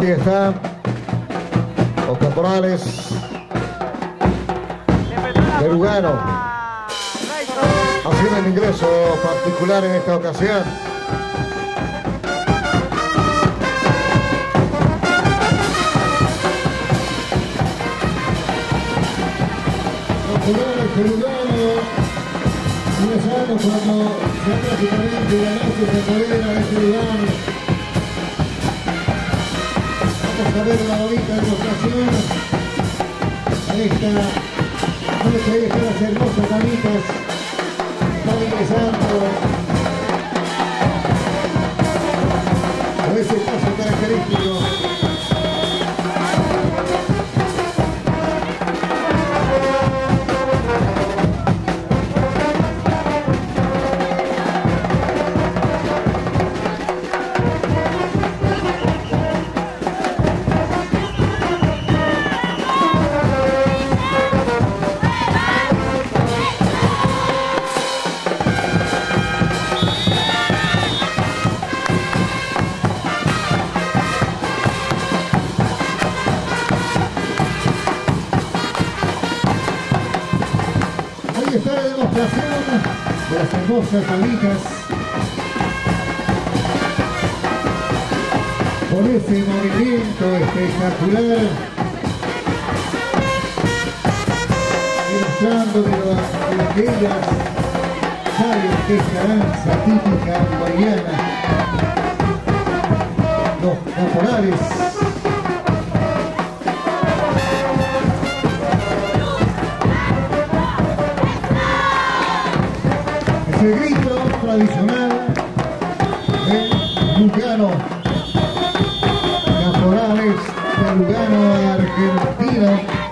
Ahí están los caporales de Lugano haciendo el ingreso particular en esta ocasión. Cuando prácticamente la noche se apodera de este Lugano. Vamos a ver la bonita demostración de esta noche de estas hermosas damitas están ingresando a ese paso característico. Está la demostración de las hermosas amigas. Con ese movimiento espectacular. Demostrando de, lo- de aquellas sabias de esta danza típica guayana. Los caporales. Es el grito tradicional de Lugano. Caporales de Lugano, Argentina.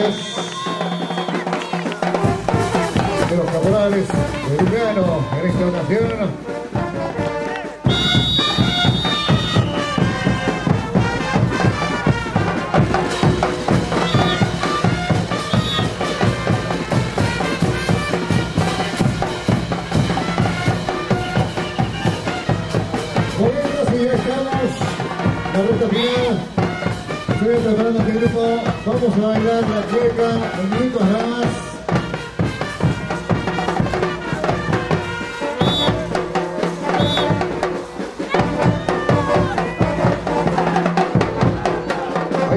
De los caporales de Lugano en esta ocasión. Bueno, la. Estoy preparando este grupo. Vamos a bailar la cueca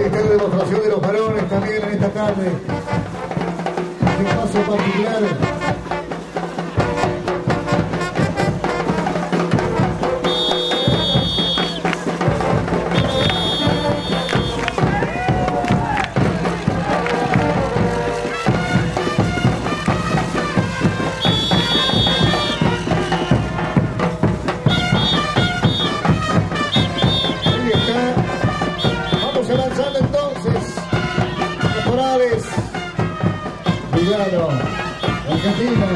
está la demostración de los varones también en esta tarde. Un paso particular. Argentina.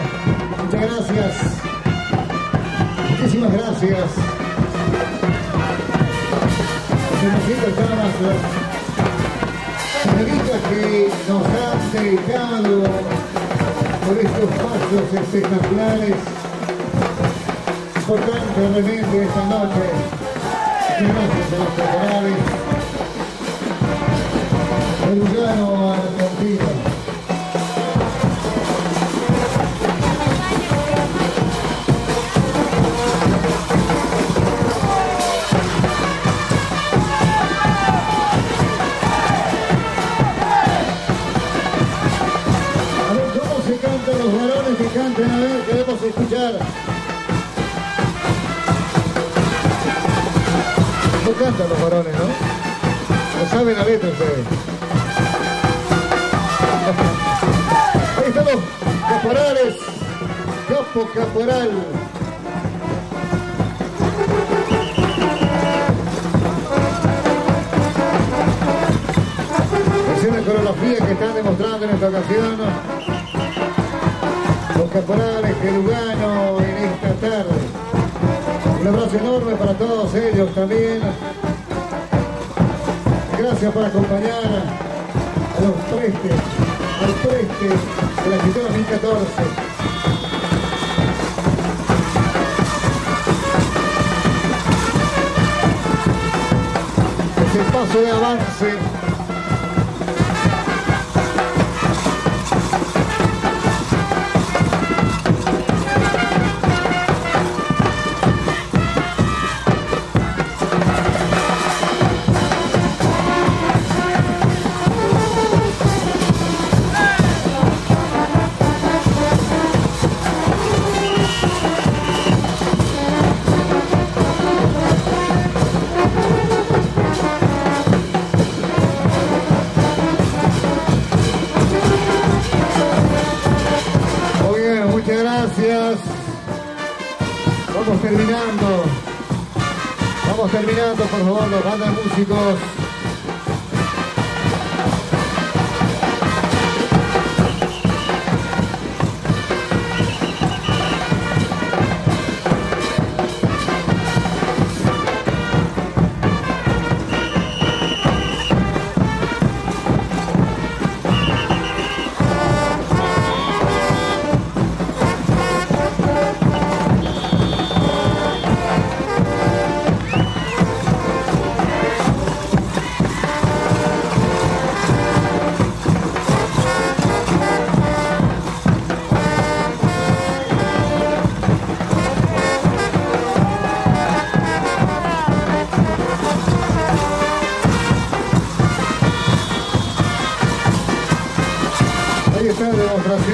Muchas gracias. Muchísimas gracias. Hermositas damas, señoritas que nos han dedicado por estos pasos espectaculares. Importante realmente esta noche. Gracias a los caporales. El Lugano Argentina. No cantan los varones, ¿no? No saben la letra ustedes. Ahí están los caporales. Capo caporal. Es una coreografía que están demostrando en esta ocasión los caporales esta tarde. Un abrazo enorme para todos ellos también. Gracias por acompañar a los prestes, al preste de la escritura 2014. Es el paso de avance Vamos terminando, por favor, los bandas músicos.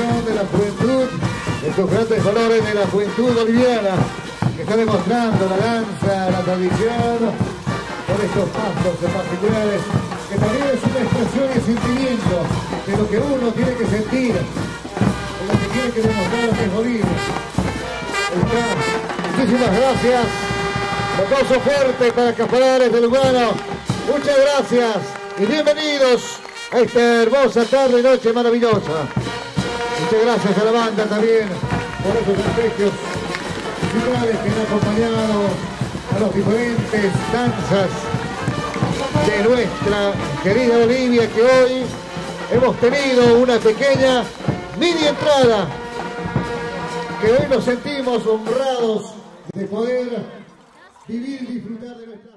De la juventud, estos grandes valores de la juventud boliviana, que está demostrando la danza, la tradición, por estos pasos particulares, que también es una expresión y sentimiento de lo que uno tiene que sentir, de lo que tiene que demostrar que es Bolivia. Muchísimas gracias. Un aplauso fuerte para Caporales de Lugano. Muchas gracias y bienvenidos a esta hermosa tarde y noche maravillosa. Muchas gracias a la banda también por esos festejos musicales que han acompañado a las diferentes danzas de nuestra querida Bolivia que hoy hemos tenido una pequeña mini entrada que hoy nos sentimos honrados de poder vivir y disfrutar de nuestra